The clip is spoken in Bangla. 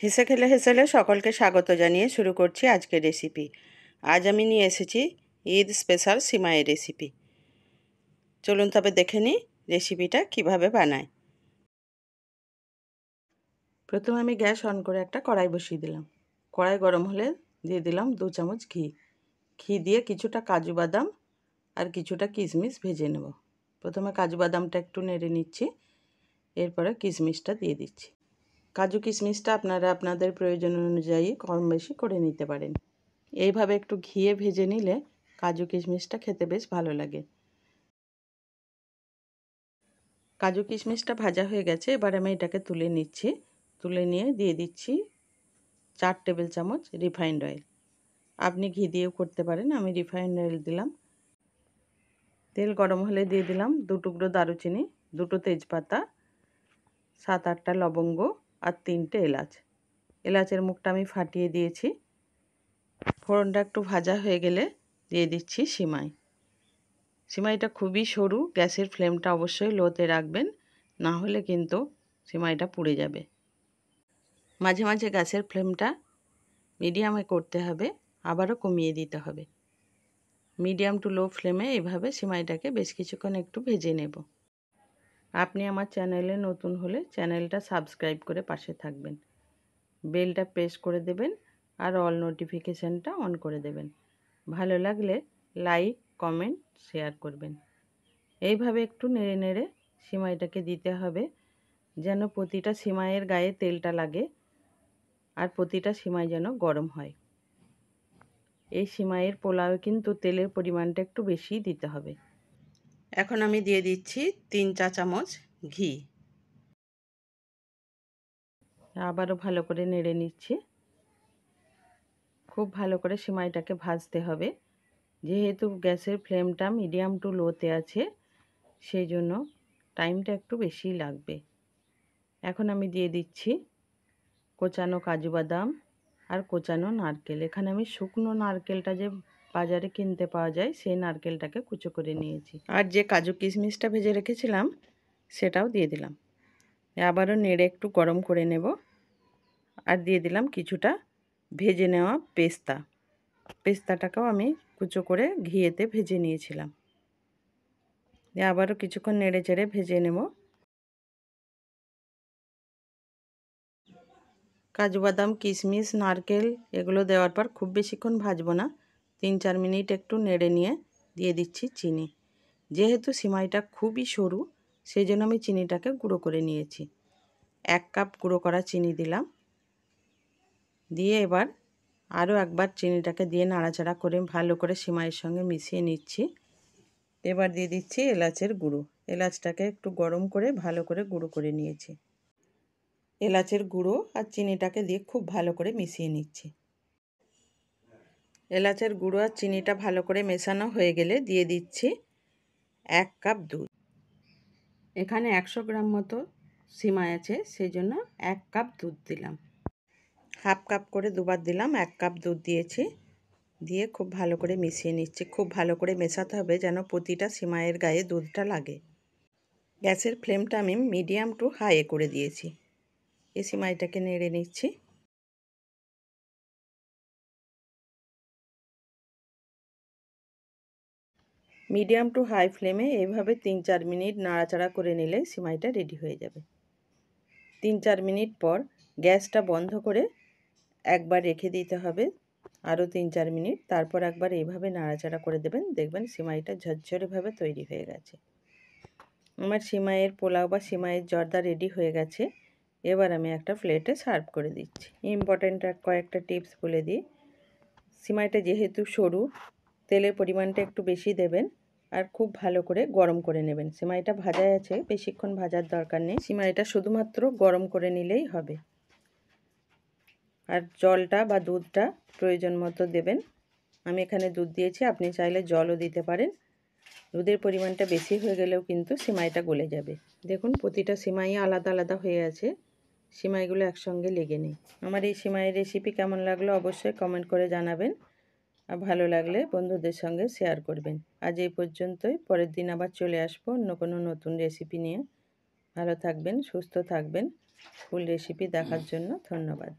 হেসে খেলে হেসেলে সকলকে স্বাগত জানিয়ে শুরু করছি আজকের রেসিপি আজ আমি নিয়ে এসেছি ঈদ স্পেশাল সিমাইয়ের রেসিপি চলুন তবে দেখে নিই রেসিপিটা কীভাবে বানায়। প্রথমে আমি গ্যাস অন করে একটা কড়াই বসিয়ে দিলাম। কড়াই গরম হলে দিয়ে দিলাম দু চামচ ঘি। ঘি দিয়ে কিছুটা কাজু বাদাম আর কিছুটা কিশমিশ ভেজে নেব। প্রথমে কাজু বাদামটা একটু নেড়ে নিচ্ছি। এরপরে কিশমিশটা দিয়ে দিচ্ছি। কাজু কিশমিশটা আপনারা আপনাদের প্রয়োজন অনুযায়ী কম বেশি করে নিতে পারেন। এইভাবে একটু ঘিয়ে ভেজে নিলে কাজু কিশমিশটা খেতে বেশ ভালো লাগে। কাজু কিশমিশটা ভাজা হয়ে গেছে, এবার আমি এটাকে তুলে নিচ্ছি। তুলে নিয়ে দিয়ে দিচ্ছি চার টেবিল চামচ রিফাইন্ড অয়েল। আপনি ঘি দিয়েও করতে পারেন, আমি রিফাইন্ড অয়েল দিলাম। তেল গরম হলে দিয়ে দিলাম দু টুকরো দারুচিনি, দুটো তেজপাতা, সাত আটটা লবঙ্গ আর তিনটে এলাচ। এলাচের মুখটা আমি ফাটিয়ে দিয়েছি। ফোড়নটা একটু ভাজা হয়ে গেলে দিয়ে দিচ্ছি সিমাই। সিমাইটা খুবই সরু, গ্যাসের ফ্লেমটা অবশ্যই লোতে রাখবেন, না হলে কিন্তু সিমাইটা পুড়ে যাবে। মাঝে মাঝে গ্যাসের ফ্লেমটা মিডিয়ামে করতে হবে, আবারও কমিয়ে দিতে হবে। মিডিয়াম টু লো ফ্লেমে এভাবে সিমাইটাকে বেশ কিছুক্ষণ একটু ভেজে নেব। আপনি আমার চ্যানেলে নতুন হলে চ্যানেলটা সাবস্ক্রাইব করে পাশে থাকবেন। বেলটা প্রেস করে দেবেন আর অল নোটিফিকেশানটা অন করে দেবেন। ভালো লাগলে লাইক, কমেন্ট, শেয়ার করবেন। এইভাবে একটু নেড়ে নেড়ে সিমাইটাকে দিতে হবে, যেন প্রতিটা সিমাইয়ের গায়ে তেলটা লাগে আর প্রতিটা সিমাই যেন গরম হয়। এই সিমাইয়ের পোলাও কিন্তু তেলের পরিমাণটা একটু বেশিই দিতে হবে। এখন আমি দিয়ে দিচ্ছি তিন চা চামচ ঘি। আবারও ভালো করে নেড়ে নিচ্ছি। খুব ভালো করে সিমাইটাকে ভাজতে হবে। যেহেতু গ্যাসের ফ্লেমটা মিডিয়াম টু লোতে আছে, সেই জন্য টাইমটা একটু বেশিই লাগবে। এখন আমি দিয়ে দিচ্ছি কোচানো কাজু বাদাম আর কোচানো নারকেল। এখানে আমি শুকনো নারকেলটা যে বাজারে কিনতে পাওয়া যায়, সেই নারকেলটাকে কুচো করে নিয়েছি। আর যে কাজু কিশমিশটা ভেজে রেখেছিলাম, সেটাও দিয়ে দিলাম। আবারও নেড়ে একটু গরম করে নেব। আর দিয়ে দিলাম কিছুটা ভেজে নেওয়া পেস্তা। পেস্তাটাকেও আমি কুচো করে ঘিয়েতে ভেজে নিয়েছিলাম। দিয়ে আবারও কিছুক্ষণ নেড়ে চেড়ে ভেজে নেব। কাজু বাদাম, কিশমিশ, নারকেল, এগুলো দেওয়ার পর খুব বেশিক্ষণ ভাজবো না। তিন চার মিনিট একটু নেড়ে নিয়ে দিয়ে দিচ্ছি চিনি। যেহেতু সিমাইটা খুবই সরু সেই জন্য আমি চিনিটাকে গুঁড়ো করে নিয়েছি। এক কাপ গুঁড়ো করা চিনি দিলাম। দিয়ে এবার আরও একবার চিনিটাকে দিয়ে নাড়াচাড়া করে ভালো করে সিমাইয়ের সঙ্গে মিশিয়ে নিচ্ছি। এবার দিয়ে দিচ্ছি এলাচের গুঁড়ো। এলাচটাকে একটু গরম করে ভালো করে গুঁড়ো করে নিয়েছি। এলাচের গুঁড়ো আর চিনিটাকে দিয়ে খুব ভালো করে মিশিয়ে নিচ্ছি। এলাচের গুঁড়ো আর চিনিটা ভালো করে মেশানো হয়ে গেলে দিয়ে দিচ্ছি এক কাপ দুধ। এখানে একশো গ্রাম মতো সিমাই আছে সেই জন্য এক কাপ দুধ দিলাম। হাফ কাপ করে দুবার দিলাম, এক কাপ দুধ দিয়েছি। দিয়ে খুব ভালো করে মিশিয়ে নিচ্ছি, খুব ভালো করে মেশাতে হবে যেন প্রতিটা সিমাইয়ের গায়ে দুধটা লাগে। গ্যাসের ফ্লেমটা আমি মিডিয়াম টু হাইয়ে করে দিয়েছি। এই সিমাইটাকে নেড়ে নিচ্ছি। মিডিয়াম টু হাই ফ্লেমে এইভাবে তিন চার মিনিট নাড়াচাড়া করে নিলে সিমাইটা রেডি হয়ে যাবে। তিন চার মিনিট পর গ্যাসটা বন্ধ করে একবার রেখে দিতে হবে। আরও তিন চার মিনিট, তারপর একবার এইভাবে নাড়াচাড়া করে দেবেন। দেখবেন সিমাইটা ঝরঝরেভাবে তৈরি হয়ে গেছে। আমার সিমাইয়ের পোলাও বা সিমাইয়ের জর্দা রেডি হয়ে গেছে। এবার আমি একটা প্লেটে সার্ভ করে দিচ্ছি। ইম্পর্ট্যান্ট কয়েকটা টিপস বলে দিই। সিমাইটা যেহেতু সরু, তেলের পরিমাণটা একটু বেশি দেবেন। আর খুব ভালো করে গরম করে নেবেন। সিমাইটা ভাজাই আছে, বেশিক্ষণ ভাজার দরকার নেই। সিমাইটা শুধুমাত্র গরম করে নিলেই হবে। আর জলটা বা দুধটা প্রয়োজন মতো দেবেন। আমি এখানে দুধ দিয়েছি, আপনি চাইলে জলও দিতে পারেন। দুধের পরিমাণটা বেশি হয়ে গেলেও কিন্তু সিমাইটা গলে যাবে। দেখুন, প্রতিটা সিমাই আলাদা আলাদা হয়ে আছে। সিমাইগুলো একসঙ্গে লেগে নেই। আমার এই সিমাইয়ের রেসিপি কেমন লাগল অবশ্যই কমেন্ট করে জানাবেন। ভালো লাগলে বন্ধুদের সঙ্গে শেয়ার করবেন। আজ এই পর্যন্তই, পরের দিন আবার চলে আসব অন্য কোনো নতুন রেসিপি নিয়ে। ভালো থাকবেন, সুস্থ থাকবেন। ফুল রেসিপি দেখার জন্য ধন্যবাদ।